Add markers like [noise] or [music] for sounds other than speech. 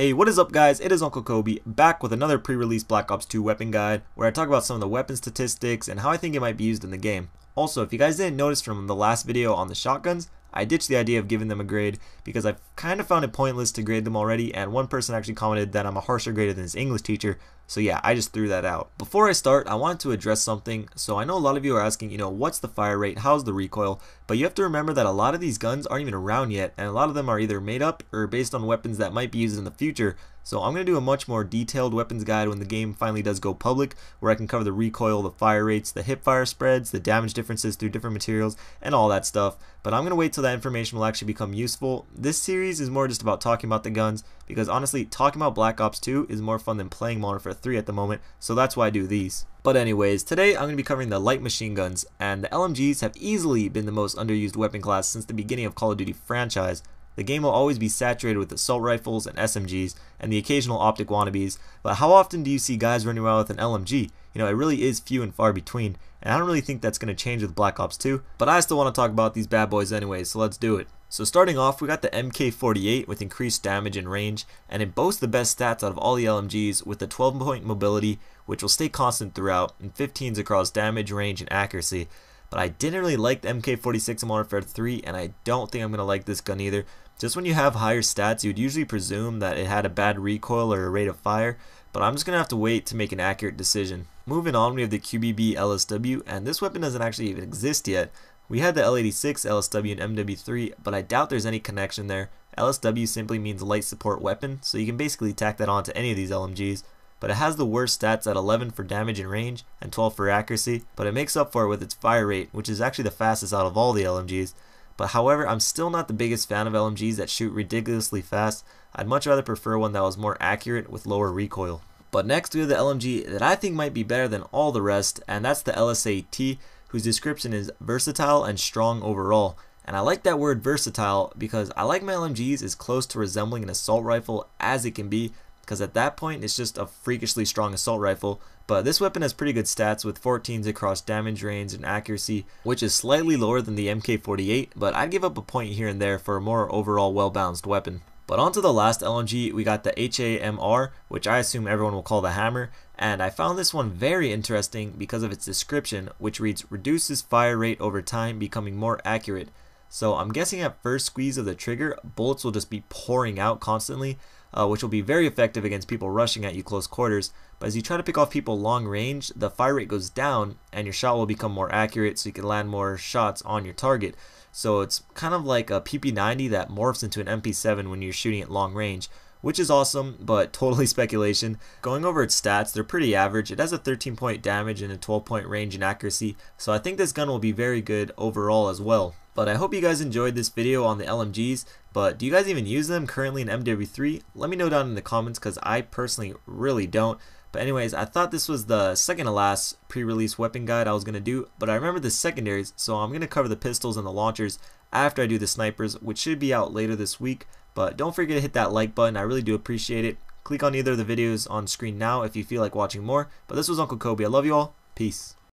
Hey, what is up guys? It is Uncle Kobe, back with another pre-release Black Ops 2 weapon guide, where I talk about some of the weapon statistics and how I think it might be used in the game. Also, if you guys didn't notice from the last video on the shotguns, I ditched the idea of giving them a grade because I've kind of found it pointless to grade them already and one person actually commented that I'm a harsher grader than his English teacher so yeah I just threw that out. Before I start I wanted to address something so I know a lot of you are asking you know what's the fire rate how's the recoil but you have to remember that a lot of these guns aren't even around yet and a lot of them are either made up or based on weapons that might be used in the future so I'm going to do a much more detailed weapons guide when the game finally does go public, where I can cover the recoil, the fire rates, the hip fire spreads, the damage differences through different materials, and all that stuff. But I'm going to wait till that information will actually become useful. This series is more just about talking about the guns, because honestly, talking about Black Ops 2 is more fun than playing Modern Warfare 3 at the moment, so that's why I do these. But anyways, today I'm going to be covering the light machine guns, and the LMGs have easily been the most underused weapon class since the beginning of Call of Duty franchise. The game will always be saturated with assault rifles and SMGs and the occasional optic wannabes, but how often do you see guys running around with an LMG? You know, it really is few and far between, and I don't really think that's going to change with Black Ops 2, but I still want to talk about these bad boys anyway, so let's do it. So starting off, we got the MK48 with increased damage and range, and it boasts the best stats out of all the LMGs with the 12 point mobility, which will stay constant throughout, and 15s across damage, range, and accuracy but I didn't really like the MK46 in Modern Warfare 3, and I don't think I'm going to like this gun either. Just when you have higher stats, you'd usually presume that it had a bad recoil or a rate of fire, but I'm just going to have to wait to make an accurate decision. Moving on, we have the QBB LSW, and this weapon doesn't actually even exist yet. We had the L86, LSW, and MW3, but I doubt there's any connection there. LSW simply means light support weapon, so you can basically tack that onto any of these LMGs but it has the worst stats at 11 for damage and range and 12 for accuracy, but it makes up for it with its fire rate, which is actually the fastest out of all the LMGs. But however, I'm still not the biggest fan of LMGs that shoot ridiculously fast. I'd much rather prefer one that was more accurate with lower recoil. But next we have the LMG that I think might be better than all the rest, and that's the LSAT, whose description is versatile and strong overall. And I like that word versatile because I like my LMGs as close to resembling an assault rifle as it can be, because at that point it's just a freakishly strong assault rifle. But this weapon has pretty good stats with 14s across damage range and accuracy, which is slightly lower than the MK48, but I'd give up a point here and there for a more overall well-balanced weapon. But on to the last LMG, we got the HAMR, which I assume everyone will call the hammer, and I found this one very interesting because of its description, which reads, reduces fire rate over time, becoming more accurate. So I'm guessing at first squeeze of the trigger, bullets will just be pouring out constantly, uh, which will be very effective against people rushing at you close quarters. But as you try to pick off people long range, the fire rate goes down and your shot will become more accurate so you can land more shots on your target. So it's kind of like a PP90 that morphs into an MP7 when you're shooting at long range, which is awesome, but [laughs] totally speculation. Going over its stats, they're pretty average. It has a 13 point damage and a 12 point range and accuracy, so I think this gun will be very good overall as well. But I hope you guys enjoyed this video on the LMGs. But do you guys even use them currently in MW3? Let me know down in the comments because I personally really don't. But anyways, I thought this was the second to last pre-release weapon guide I was going to do, but I remember the secondaries, so I'm going to cover the pistols and the launchers after I do the snipers, which should be out later this week. But don't forget to hit that like button, I really do appreciate it. Click on either of the videos on screen now if you feel like watching more. But this was Uncle Kobe, I love you all, peace.